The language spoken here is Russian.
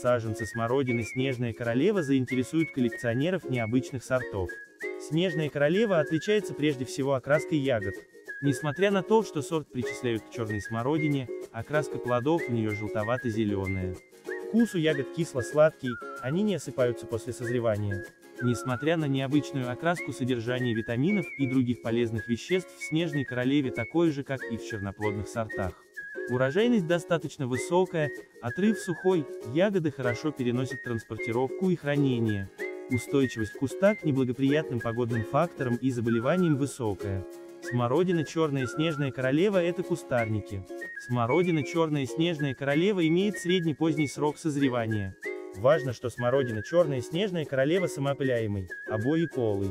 саженцы смородины «Снежная королева» заинтересуют коллекционеров необычных сортов. «Снежная королева» отличается прежде всего окраской ягод. Несмотря на то, что сорт причисляют к черной смородине, окраска плодов у нее желтовато-зеленая. Вкус у ягод кисло-сладкий, они не осыпаются после созревания. Несмотря на необычную окраску содержание витаминов и других полезных веществ в снежной королеве такое же, как и в черноплодных сортах. Урожайность достаточно высокая, отрыв сухой, ягоды хорошо переносят транспортировку и хранение. Устойчивость куста к неблагоприятным погодным факторам и заболеваниям высокая. Смородина черная снежная королева – это кустарники. Смородина черная снежная королева имеет средний поздний срок созревания. Важно, что смородина черная снежная королева самоопыляемый, обои полый.